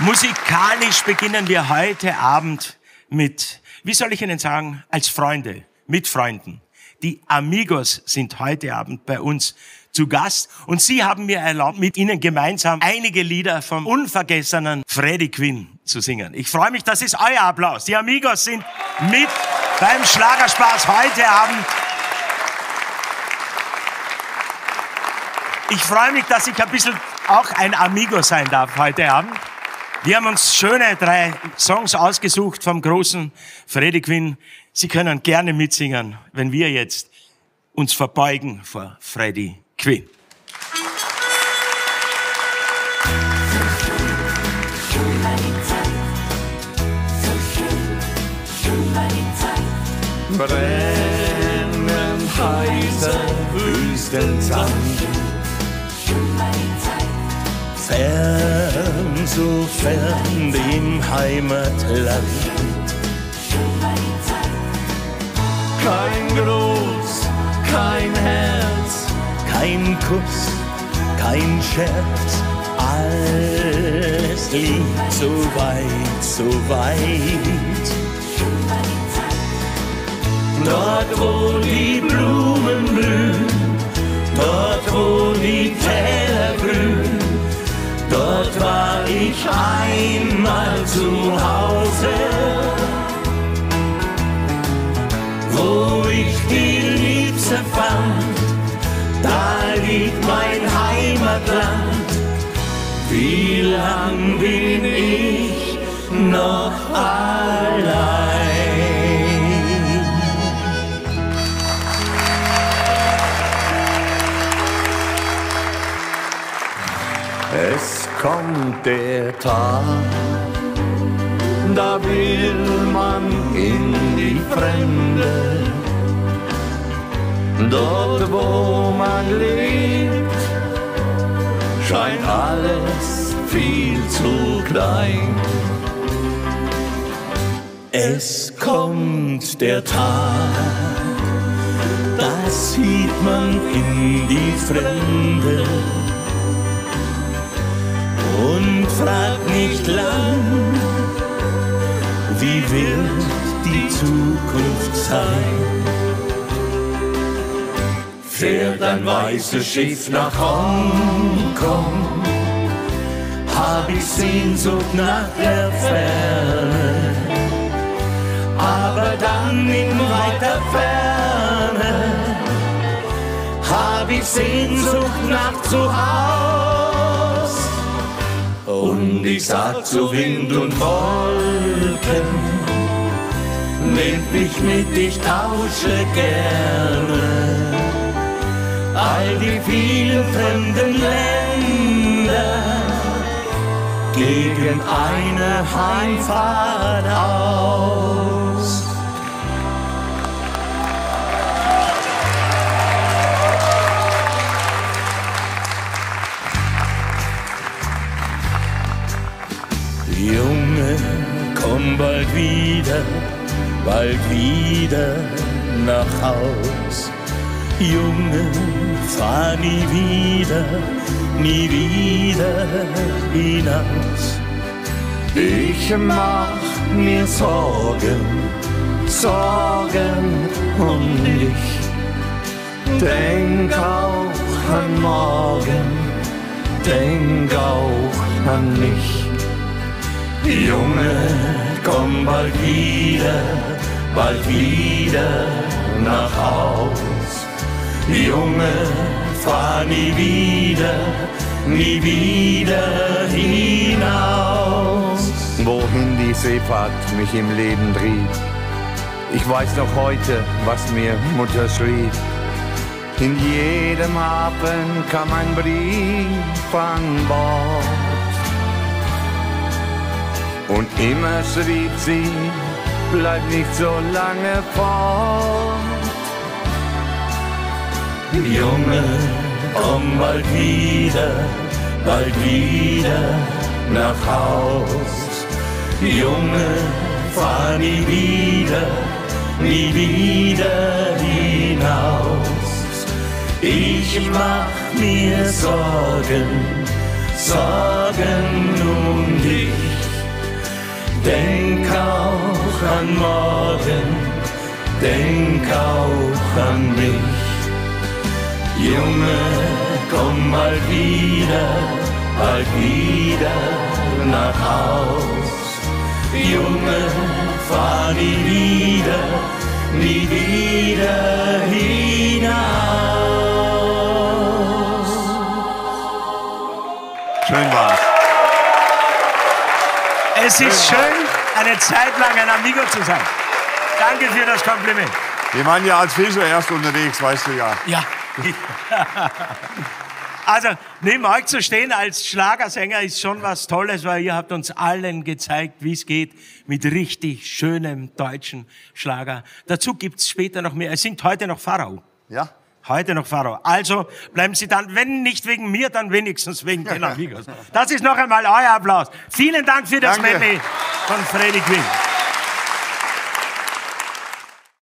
Musikalisch beginnen wir heute Abend mit, wie soll ich Ihnen sagen, als Freunde, mit Freunden. Die Amigos sind heute Abend bei uns zu Gast und Sie haben mir erlaubt, mit Ihnen gemeinsam einige Lieder vom unvergessenen Freddie Quinn zu singen. Ich freue mich, das ist euer Applaus. Die Amigos sind mit beim Schlagerspaß heute Abend. Ich freue mich, dass ich ein bisschen auch ein Amigo sein darf heute Abend. Wir haben uns schöne drei Songs ausgesucht vom großen Freddie Quinn. Sie können gerne mitsingen, wenn wir jetzt uns verbeugen vor Freddie Quinn. Brennend heißer Wüstensand so fern dem Heimatland. Kein Groß, kein Herz, kein Kuss, kein Scherz, alles liegt so weit, so weit. Dort, wo die Blumen blühen, dort, wo ich einmal zu Hause, wo ich die Liebste fand. Da liegt mein Heimatland. Wie lang bin ich noch allein? Es kommt der Tag, da will man in die Fremde. Dort, wo man lebt, scheint alles viel zu klein. Es kommt der Tag, da sieht man in die Fremde frag nicht lang, wie wird die Zukunft sein. Fährt ein weißes Schiff nach Hongkong, hab ich Sehnsucht nach der Ferne. Aber dann in weiter Ferne hab ich Sehnsucht nach zu Haus. Und ich sag zu Wind und Wolken, nehmt mich mit, ich tausche gerne. All die vielen fremden Länder gegen eine Heimfahrt aus. Bald wieder, bald wieder nach Haus. Junge, fahr nie wieder, nie wieder hinaus. Ich mach mir Sorgen, Sorgen um dich. Denk auch an morgen, denk auch an mich. Junge, komm bald wieder, bald wieder nach Haus. Junge, fahr nie wieder, nie wieder hinaus. wohin die Seefahrt mich im Leben trieb. Ich weiß noch heute, was mir Mutter schrieb. In jedem Hafen kam ein Brief an Bord. Und immer schrieb sie, bleib nicht so lange fort. Junge, komm bald wieder, bald wieder nach Haus. Junge, fahr nie wieder, nie wieder hinaus. Ich mach mir Sorgen, Sorgen um dich. An morgen, denk auch an mich. Junge, komm mal wieder, bald wieder nach Haus. Junge, fahr nie wieder, nie wieder ist schön, eine Zeit lang ein Amigo zu sein. Danke für das Kompliment. Wir waren ja als Fischer erst unterwegs, weißt du ja. Ja. Also, neben euch zu stehen als Schlagersänger ist schon was Tolles, weil ihr habt uns allen gezeigt, wie es geht mit richtig schönem deutschen Schlager. Dazu gibt's später noch mehr. Es singt heute noch Pharao. Ja? Heute noch Pharao. Also bleiben Sie dann, wenn nicht wegen mir, dann wenigstens wegen den Amigos. Das ist noch einmal euer Applaus. Vielen Dank für das Danke. Medley von Freddy Quinn.